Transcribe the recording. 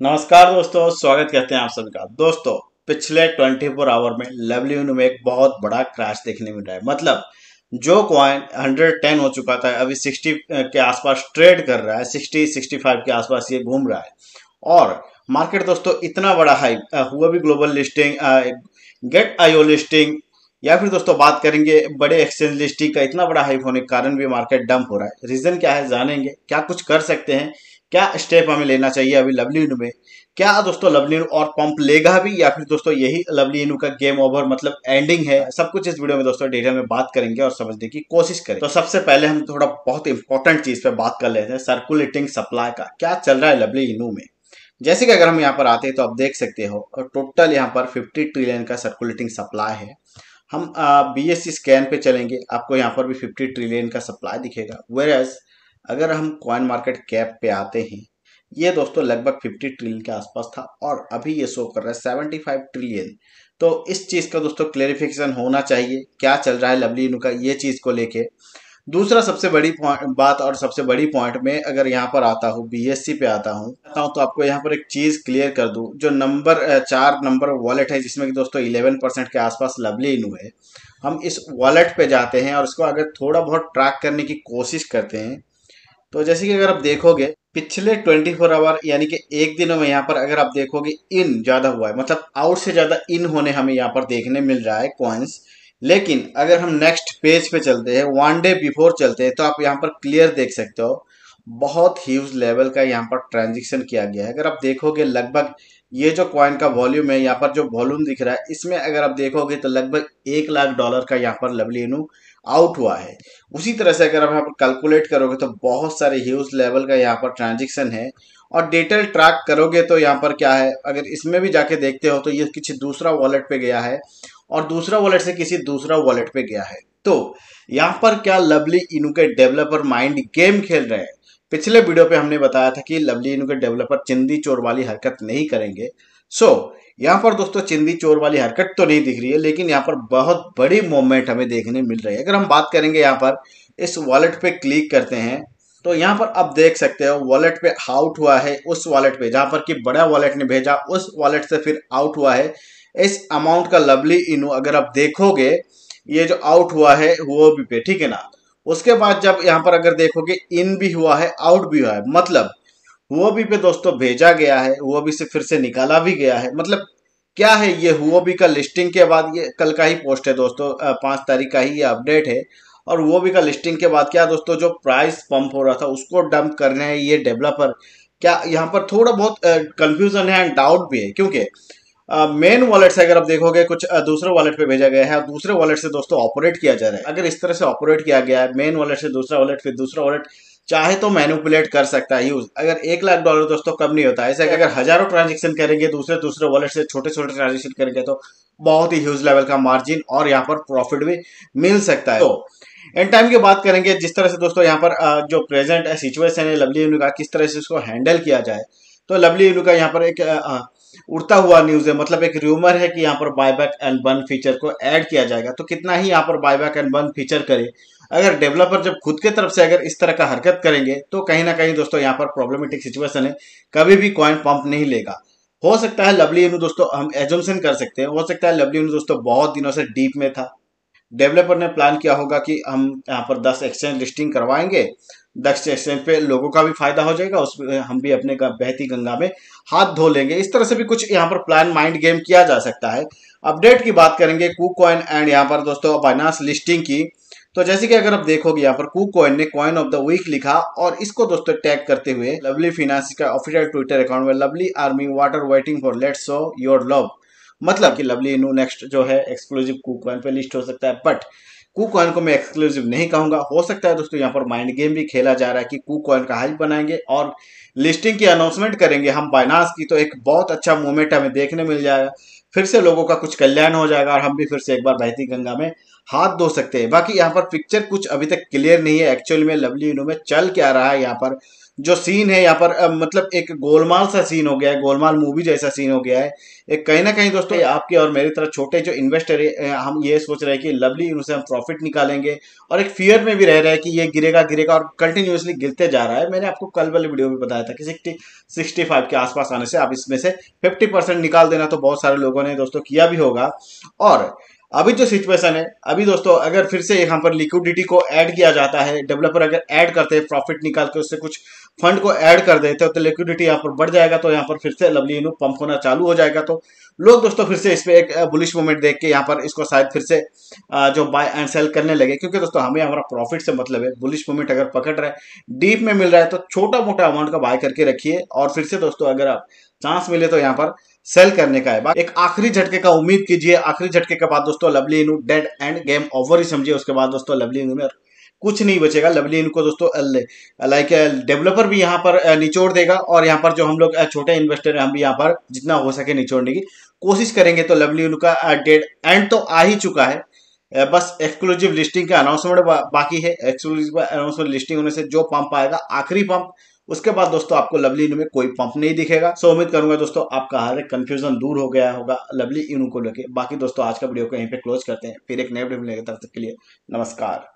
नमस्कार दोस्तों, स्वागत करते हैं आप सभी का दोस्तों, पिछले 24 आवर में लवली में एक बहुत बड़ा क्रैश देखने मिल रहा है। मतलब जो कॉइन 110 हो चुका था, अभी 60 के आसपास ट्रेड कर रहा है 60 65 के आसपास ये घूम रहा है। और मार्केट दोस्तों, इतना बड़ा हाई हुआ भी global listing Gate IO listing या फिर दोस्तों बात करेंगे बड़े एक्सचेंज लिस्टिंग का, इतना बड़ा हाइप होने के कारण भी मार्केट डंप हो रहा है। रीजन क्या है, जानेंगे। क्या कुछ कर सकते हैं? क्या स्टेप हमें लेना चाहिए अभी लवली इनू में? क्या दोस्तों लवली इनू और पंप लेगा भी या फिर दोस्तों यही लवली इनू का गेम ओवर मतलब एंडिंग है? सब कुछ इस वीडियो में दोस्तों डिटेल में बात करेंगे और समझने की कोशिश करें तो सबसे पहले हम थोड़ा बहुत इंपॉर्टेंट चीज़ पे बात कर लेते हैं सर्कुलेटिंग सप्लाई का। क्या चल रहा है लवली इनू में? जैसे कि अगर हम यहाँ पर आते हैं तो आप देख सकते हो टोटल यहाँ पर 50 ट्रिलियन का सर्कुलेटिंग सप्लाई है। हम बी एस स्कैन पे चलेंगे, आपको यहाँ पर भी 50 ट्रिलियन का सप्लाई दिखेगा। वेर अगर हम कॉइन मार्केट कैप पे आते हैं, ये दोस्तों लगभग 50 ट्रिलियन के आसपास था और अभी ये शो कर रहा है 75 ट्रिलियन तो इस चीज़ का दोस्तों क्लेरिफिकेशन होना चाहिए, क्या चल रहा है लवली इनू का ये चीज़ को लेके। दूसरा सबसे बड़ी बात और सबसे बड़ी पॉइंट में अगर यहाँ पर आता हूँ बीएससी पे आता हूँ आता हूँ तो आपको यहाँ पर एक चीज़ क्लियर कर दूँ, जो नंबर चार नंबर वॉलेट है, जिसमें कि दोस्तों इलेवन परसेंट के आसपास लवली इनू है। हम इस वॉलेट पे जाते हैं और इसको अगर थोड़ा बहुत ट्रैक करने की कोशिश करते हैं तो जैसे कि अगर आप देखोगे, पिछले 24 फोर आवर यानी कि एक दिनों में यहाँ पर अगर आप देखोगे इन ज़्यादा हुआ है। मतलब आउट से ज़्यादा इन होने हमें यहाँ पर देखने मिल रहा है कॉइन्स लेकिन अगर हम नेक्स्ट पेज पे चलते हैं वन डे बिफोर चलते हैं तो आप यहाँ पर क्लियर देख सकते हो। बहुत ह्यूज लेवल का यहाँ पर ट्रांजेक्शन किया गया है। अगर आप देखोगे, लगभग ये जो कॉइन का वॉल्यूम है, यहाँ पर जो वॉल्यूम दिख रहा है, इसमें अगर आप देखोगे तो लगभग एक लाख डॉलर का यहाँ पर लवली इनू आउट हुआ है। उसी तरह से अगर आप यहाँ पर कैलकुलेट करोगे तो बहुत सारे ह्यूज लेवल का यहाँ पर ट्रांजेक्शन है। और डिटेल ट्रैक करोगे तो यहाँ पर क्या है, अगर इसमें भी जाके देखते हो तो ये किसी दूसरा वॉलेट पे गया है और दूसरा वॉलेट से किसी दूसरा वॉलेट पे गया है। तो यहाँ पर क्या लवली इनू के डेवलपर माइंड गेम खेल रहे हैं। पिछले वीडियो पे हमने बताया था कि लवली इनू के डेवलपर चिंदी चोर वाली हरकत नहीं करेंगे। सो so, यहाँ पर दोस्तों चिंदी चोर वाली हरकत तो नहीं दिख रही है लेकिन यहाँ पर बहुत बड़ी मूवमेंट हमें देखने मिल रही है। अगर हम बात करेंगे यहाँ पर इस वॉलेट पे क्लिक करते हैं तो यहाँ पर आप देख सकते हो वॉलेट पे आउट हुआ है उस वॉलेट पे। जहाँ पर कि बड़ा वॉलेट ने भेजा उस वॉलेट से फिर आउट हुआ है। इस अमाउंट का लवली इनू अगर आप देखोगे ये जो आउट हुआ है वो भी पे ठीक है ना? उसके बाद जब यहाँ पर अगर देखोगे इन भी हुआ है आउट भी हुआ है मतलब वो भी पे दोस्तों भेजा गया है वो भी से फिर से निकाला भी गया है मतलब क्या है ये हुआ भी का लिस्टिंग के बाद, ये कल का ही पोस्ट है दोस्तों पाँच तारीख का ही ये अपडेट है, और वो भी का लिस्टिंग के बाद क्या दोस्तों जो प्राइस पंप हो रहा था, उसको डंप कर रहे हैं ये डेवलपर क्या यहाँ पर थोड़ा बहुत कंफ्यूजन है एंड डाउट भी है, क्योंकि मेन वॉलेट से अगर आप देखोगे, कुछ दूसरे वॉलेट पे भेजा गया है दूसरे वॉलेट से दोस्तों ऑपरेट किया जा रहा है। अगर इस तरह से ऑपरेट किया गया है मेन वॉलेट से दूसरा वॉलेट फिर दूसरा वॉलेट चाहे तो मैनुपुलेट कर सकता है यूज़ अगर एक लाख डॉलर दोस्तों कम नहीं होता। ऐसे अगर हज़ारों ट्रांजेक्शन करेंगे, दूसरे दूसरे वॉलेट से छोटे छोटे ट्रांजेक्शन करेंगे तो बहुत ही ह्यूज लेवल का मार्जिन और यहाँ पर प्रॉफिट भी मिल सकता है। तो एंड टाइम की बात करेंगे, जिस तरह से दोस्तों यहाँ पर जो प्रेजेंट सिचुएशन है लवली यूनू का किस तरह से इसको हैंडल किया जाए। तो लवली यूनू का यहाँ पर एक उड़ता हुआ न्यूज़ है। मतलब एक र्यूमर है कि यहाँ पर बायबैक एंड बर्न फीचर को ऐड किया जाएगा। तो कितना ही यहाँ पर बायबैक एंड बर्न फीचर करे। अगर डेवलपर जब खुद के तरफ़ से अगर इस तरह का हरकत करेंगे तो कहीं ना कहीं दोस्तों यहाँ पर प्रॉब्लमेटिक सिचुएशन है। कभी भी कॉइन पंप नहीं लेगा। हो सकता है लवली इनू दोस्तों हम एजम्सन कर सकते हैं। हो सकता है लवली इनू दोस्तों बहुत दिनों से डीप में था। डेवलपर ने प्लान किया होगा कि हम यहाँ पर दस एक्सचेंज लिस्टिंग करवाएँगे। दक्ष एक्सचेंज पे लोगों का भी फ़ायदा हो जाएगा उसमें हम भी अपने बहती गंगा में हाथ धो लेंगे। इस तरह से भी कुछ यहाँ पर प्लान माइंड गेम किया जा सकता है। अपडेट की बात करेंगे कू कॉइन एंड यहाँ पर दोस्तों बाइनास लिस्टिंग की। तो जैसे कि अगर आप देखोगे यहाँ पर कू कॉइन ने कॉइन ऑफ़ द वीक लिखा और इसको दोस्तों टैग करते हुए लवली फिनांस का ऑफिशियल ट्विटर अकाउंट में Lovely army water waiting for let show your love मतलब कि लवली इनू नेक्स्ट जो है एक्सक्लूसिव कू पे लिस्ट हो सकता है। बट कू कॉइन को मैं एक्सक्लूसिव नहीं कहूँगा। हो सकता है दोस्तों, यहाँ पर माइंड गेम भी खेला जा रहा है कि कू कॉइन का हाइप बनाएँगे और लिस्टिंग की अनाउंसमेंट करेंगे। हम बाइनास की तो एक बहुत अच्छा मूवमेंट हमें देखने मिल जाएगा। फिर से लोगों का कुछ कल्याण हो जाएगा और हम भी फिर से एक बार बहती गंगा में हाथ धो सकते हैं। बाकी यहाँ पर पिक्चर कुछ अभी तक क्लियर नहीं है। एक्चुअल में लवली इनू में चल क्या रहा है यहाँ पर? जो सीन है यहाँ पर मतलब एक गोलमाल सा सीन हो गया है गोलमाल मूवी जैसा सीन हो गया है। एक कहीं ना कहीं दोस्तों आपके और मेरी तरह छोटे जो इन्वेस्टर है हम ये सोच रहे हैं कि लवली उनसे हम प्रॉफिट निकालेंगे और एक फियर में भी रह रहे हैं कि ये गिरेगा गिरेगा और कंटिन्यूसली गिरते जा रहा है। मैंने आपको कल वाले वीडियो में बताया था कि सिक्सटी सिक्सटी फाइव के आसपास आने से आप इसमें से फिफ्टी परसेंट निकाल देना तो बहुत सारे लोगों ने दोस्तों किया भी होगा। और अभी जो सिचुएशन है, अभी दोस्तों, अगर फिर से यहाँ पर लिक्विडिटी को ऐड किया जाता है डेवलपर अगर ऐड करते हैं प्रॉफिट निकाल के उससे कुछ फंड को ऐड कर देते हो तो लिक्विडिटी यहाँ पर बढ़ जाएगा तो यहाँ पर फिर से लवली इनू पंप होना चालू हो जाएगा। तो लोग दोस्तों फिर से इस पर एक बुलिश मूवमेंट देख के यहाँ पर इसको शायद फिर से जो बाय एंड सेल करने लगे, क्योंकि दोस्तों हमें हमारा प्रॉफिट से मतलब है बुलिश मूवमेंट अगर पकड़ रहा है डीप में मिल रहा है तो छोटा मोटा अमाउंट का बाय करके रखिए, और फिर से दोस्तों अगर आप चांस मिले तो यहाँ पर सेल करने का है। एक आखिरी झटके का उम्मीद कीजिए। आखिरी झटके के बाद दोस्तों, Lovely Inu dead end game over ही समझिए। उसके बाद दोस्तों, लवली इनू में कुछ नहीं बचेगा। लवली इनको दोस्तों लाइक डेवलपर भी यहाँ पर निचोड़ देगा। और यहाँ पर जो हम लोग छोटे इन्वेस्टर हैं, हम भी यहाँ पर जितना हो सके निचोड़ने की कोशिश करेंगे। तो लवली उनका डेड एंड तो आ ही चुका है। बस एक्सक्लूसिव लिस्टिंग का अनाउंसमेंट बाकी है। एक्सक्लूसिव अनाउंसमेंट लिस्टिंग होने से जो पंप आएगा, आखिरी पंप उसके बाद दोस्तों, आपको लवली इनू में कोई पंप नहीं दिखेगा। सो उम्मीद करूँगा दोस्तों, आपका हर एक कंफ्यूजन दूर हो गया होगा लवली इनू को लेके। बाकी दोस्तों, आज का वीडियो को यहीं पे क्लोज करते हैं। फिर एक नए वीडियो मिलेगा तब तक के लिए नमस्कार।